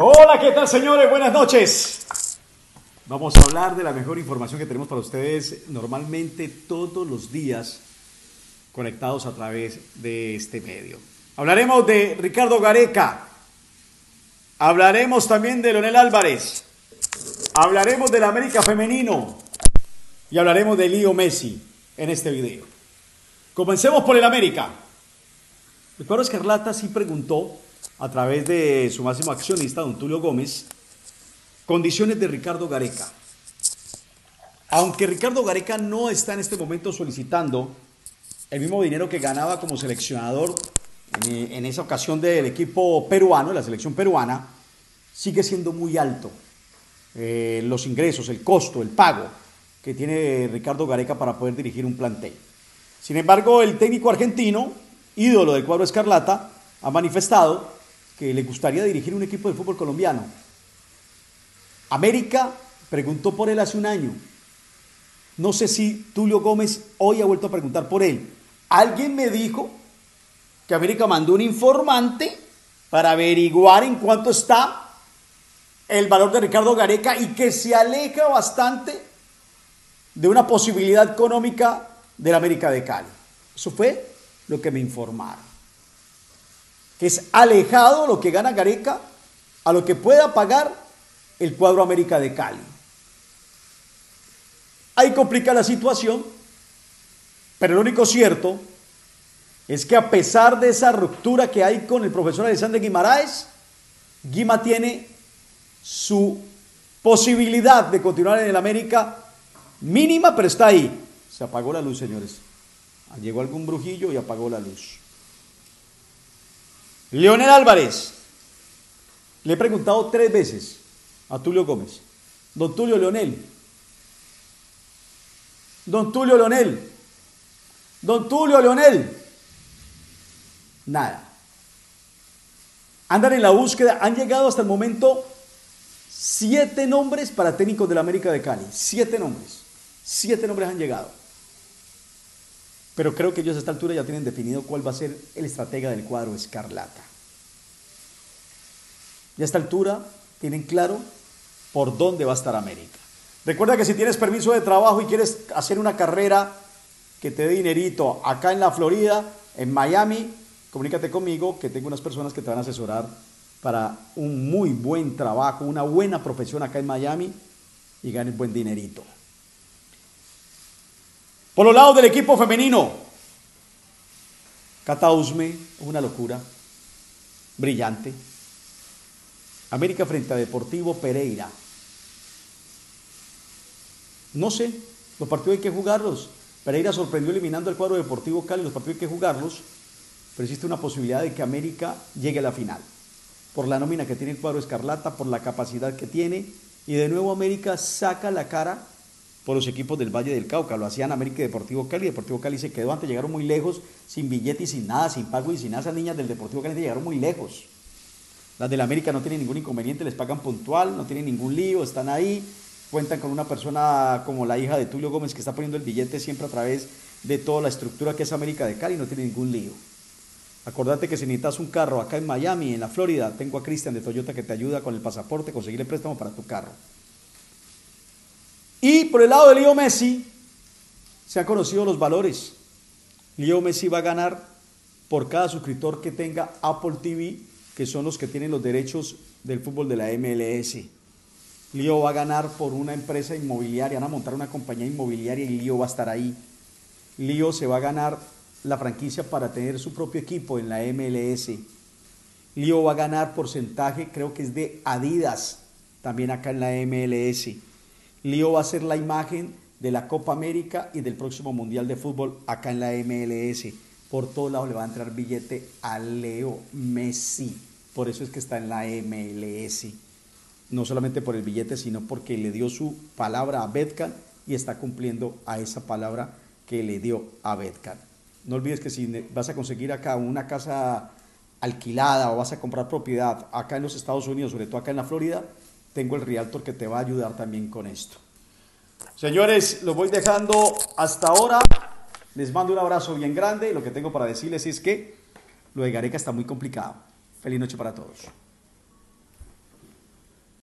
Hola, ¿qué tal señores? Buenas noches. Vamos a hablar de la mejor información que tenemos para ustedes normalmente todos los días conectados a través de este medio. Hablaremos de Ricardo Gareca. Hablaremos también de Leonel Álvarez. Hablaremos del América Femenino. Y hablaremos de Lío Messi en este video. Comencemos por el América. El cuadro Escarlata sí preguntó a través de su máximo accionista, don Tulio Gómez, condiciones de Ricardo Gareca. Aunque Ricardo Gareca no está en este momento solicitando el mismo dinero que ganaba como seleccionador en, esa ocasión del equipo peruano, la selección peruana, sigue siendo muy alto eh, los ingresos, el costo, el pago que tiene Ricardo Gareca para poder dirigir un plantel. Sin embargo, el técnico argentino, ídolo del cuadro Escarlata, ha manifestado que le gustaría dirigir un equipo de fútbol colombiano. América preguntó por él hace un año. No sé si Tulio Gómez hoy ha vuelto a preguntar por él. Alguien me dijo que América mandó un informante para averiguar en cuánto está el valor de Ricardo Gareca y que se aleja bastante de una posibilidad económica del América de Cali. Eso fue lo que me informaron que es alejado lo que gana Gareca a lo que pueda pagar el cuadro América de Cali. Ahí complica la situación, pero lo único cierto es que a pesar de esa ruptura que hay con el profesor Alexander Guimaraes, Guima tiene su posibilidad de continuar en el América mínima, pero está ahí. Se apagó la luz, señores. Llegó algún brujillo y apagó la luz. Leonel Álvarez. Le he preguntado tres veces a Tulio Gómez. Don Tulio Leonel. Don Tulio Leonel. Don Tulio Leonel. Nada. Andan en la búsqueda. Han llegado hasta el momento siete nombres para técnicos de la América de Cali. Siete nombres. Siete nombres han llegado. Pero creo que ellos a esta altura ya tienen definido cuál va a ser el estratega del cuadro escarlata. Y a esta altura tienen claro por dónde va a estar América. Recuerda que si tienes permiso de trabajo y quieres hacer una carrera que te dé dinerito acá en la Florida, en Miami, comunícate conmigo que tengo unas personas que te van a asesorar para un muy buen trabajo, una buena profesión acá en Miami y ganes buen dinerito. Por los lados del equipo femenino, Catausme, una locura, brillante. América frente a Deportivo Pereira. No sé, los partidos hay que jugarlos. Pereira sorprendió eliminando al cuadro Deportivo Cali, los partidos hay que jugarlos, pero existe una posibilidad de que América llegue a la final. Por la nómina que tiene el cuadro Escarlata, por la capacidad que tiene, y de nuevo América saca la cara por los equipos del Valle del Cauca. Lo hacían América y Deportivo Cali. Deportivo Cali se quedó antes, llegaron muy lejos, sin billete y sin nada, sin pago y sin nada. Esas niñas del Deportivo Cali llegaron muy lejos. Las del América no tienen ningún inconveniente, les pagan puntual, no tienen ningún lío, están ahí. Cuentan con una persona como la hija de Tulio Gómez que está poniendo el billete siempre a través de toda la estructura que es América de Cali, no tiene ningún lío. Acordate que si necesitas un carro acá en Miami, en la Florida, tengo a Cristian de Toyota que te ayuda con el pasaporte, conseguir el préstamo para tu carro. Y por el lado de Leo Messi, se han conocido los valores. Leo Messi va a ganar por cada suscriptor que tenga Apple TV, que son los que tienen los derechos del fútbol de la MLS. Lío va a ganar por una empresa inmobiliaria, van a montar una compañía inmobiliaria y Lío va a estar ahí. Lío se va a ganar la franquicia para tener su propio equipo en la MLS. Lío va a ganar porcentaje, creo que es de Adidas, también acá en la MLS. Lío va a ser la imagen de la Copa América y del próximo Mundial de Fútbol acá en la MLS. Por todos lados le va a entrar billete a Leo Messi. Por eso es que está en la MLS. No solamente por el billete, sino porque le dio su palabra a Betcan y está cumpliendo a esa palabra que le dio a Betcan. No olvides que si vas a conseguir acá una casa alquilada o vas a comprar propiedad acá en los Estados Unidos, sobre todo acá en la Florida, tengo el Realtor que te va a ayudar también con esto. Señores, los voy dejando hasta ahora. Les mando un abrazo bien grande. Lo que tengo para decirles es que lo de Gareca está muy complicado. Feliz noche para todos.